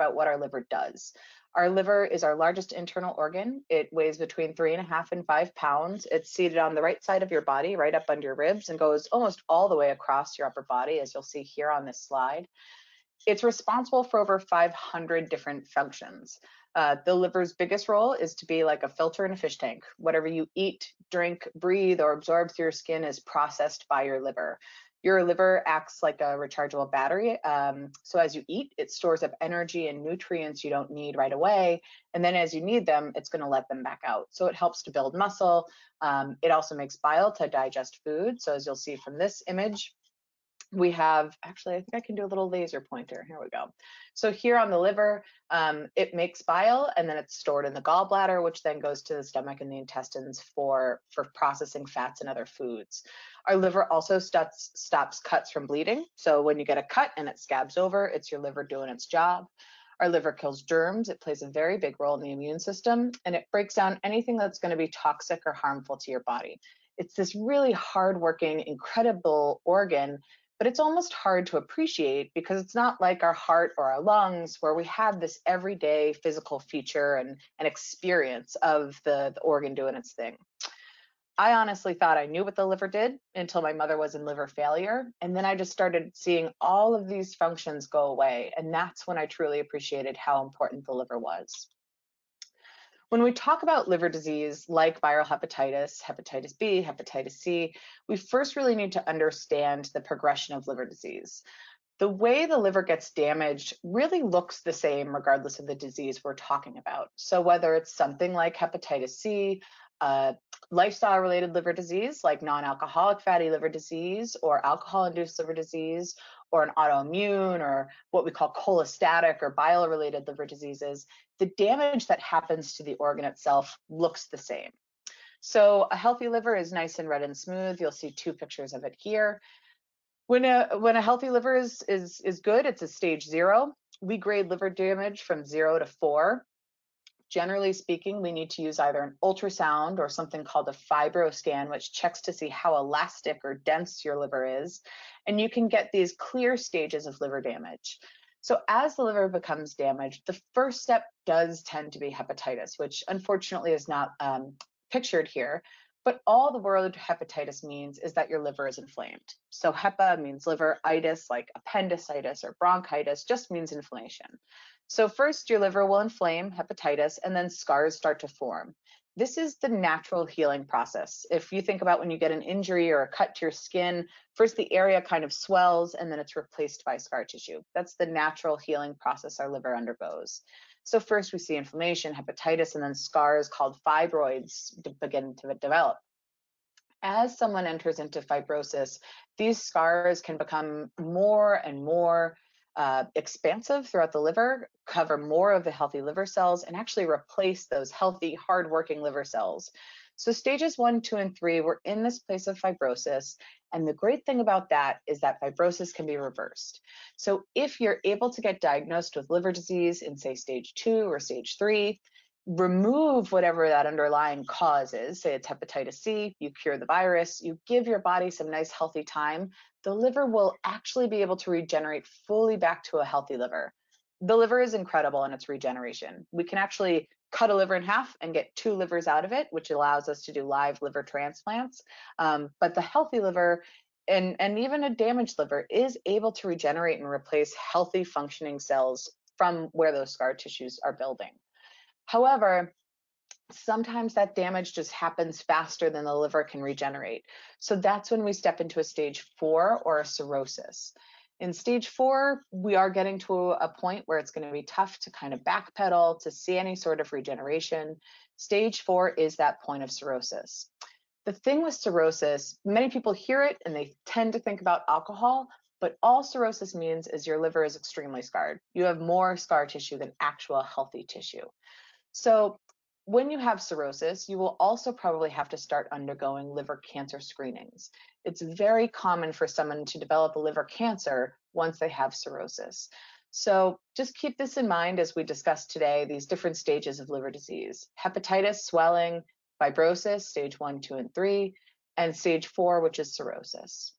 about what our liver does. Our liver is our largest internal organ. It weighs between three and a half and five pounds. It's seated on the right side of your body, right up under your ribs, and goes almost all the way across your upper body, as you'll see here on this slide. It's responsible for over 500 different functions. Uh, the liver's biggest role is to be like a filter in a fish tank. Whatever you eat, drink, breathe, or absorb through your skin is processed by your liver. Your liver acts like a rechargeable battery. Um, so as you eat, it stores up energy and nutrients you don't need right away. And then as you need them, it's going to let them back out. So it helps to build muscle. Um, it also makes bile to digest food. So as you'll see from this image, we have, actually, I think I can do a little laser pointer. Here we go. So here on the liver, um, it makes bile and then it's stored in the gallbladder, which then goes to the stomach and the intestines for, for processing fats and other foods. Our liver also stops, stops cuts from bleeding. So when you get a cut and it scabs over, it's your liver doing its job. Our liver kills germs. It plays a very big role in the immune system and it breaks down anything that's going to be toxic or harmful to your body. It's this really hardworking, incredible organ but it's almost hard to appreciate because it's not like our heart or our lungs where we have this everyday physical feature and, and experience of the, the organ doing its thing. I honestly thought I knew what the liver did until my mother was in liver failure. And then I just started seeing all of these functions go away. And that's when I truly appreciated how important the liver was. When we talk about liver disease like viral hepatitis, hepatitis B, hepatitis C, we first really need to understand the progression of liver disease. The way the liver gets damaged really looks the same regardless of the disease we're talking about. So whether it's something like hepatitis C, uh, lifestyle related liver disease like non-alcoholic fatty liver disease or alcohol induced liver disease or an autoimmune or what we call cholestatic or bile related liver diseases, the damage that happens to the organ itself looks the same. So a healthy liver is nice and red and smooth. You'll see two pictures of it here. When a when a healthy liver is is is good, it's a stage zero. We grade liver damage from zero to four. Generally speaking, we need to use either an ultrasound or something called a fibroscan, which checks to see how elastic or dense your liver is. And you can get these clear stages of liver damage. So as the liver becomes damaged, the first step does tend to be hepatitis, which unfortunately is not um, pictured here. But all the word hepatitis means is that your liver is inflamed. So hepa means liver, itis like appendicitis or bronchitis just means inflammation. So first your liver will inflame, hepatitis, and then scars start to form. This is the natural healing process. If you think about when you get an injury or a cut to your skin, first the area kind of swells and then it's replaced by scar tissue. That's the natural healing process our liver undergoes. So first we see inflammation, hepatitis, and then scars called fibroids begin to develop. As someone enters into fibrosis, these scars can become more and more uh, expansive throughout the liver, cover more of the healthy liver cells, and actually replace those healthy, hardworking liver cells. So stages one, two, and three, we're in this place of fibrosis. And the great thing about that is that fibrosis can be reversed. So if you're able to get diagnosed with liver disease in say stage two or stage three, remove whatever that underlying cause is, say it's hepatitis C, you cure the virus, you give your body some nice healthy time, the liver will actually be able to regenerate fully back to a healthy liver. The liver is incredible in its regeneration. We can actually cut a liver in half and get two livers out of it, which allows us to do live liver transplants. Um, but the healthy liver and, and even a damaged liver is able to regenerate and replace healthy functioning cells from where those scar tissues are building. However, sometimes that damage just happens faster than the liver can regenerate. So that's when we step into a stage four or a cirrhosis. In stage four, we are getting to a point where it's going to be tough to kind of backpedal to see any sort of regeneration. Stage four is that point of cirrhosis. The thing with cirrhosis, many people hear it and they tend to think about alcohol, but all cirrhosis means is your liver is extremely scarred. You have more scar tissue than actual healthy tissue. So when you have cirrhosis, you will also probably have to start undergoing liver cancer screenings. It's very common for someone to develop a liver cancer once they have cirrhosis. So just keep this in mind as we discuss today these different stages of liver disease. Hepatitis, swelling, fibrosis, stage one, two, and three, and stage four, which is cirrhosis.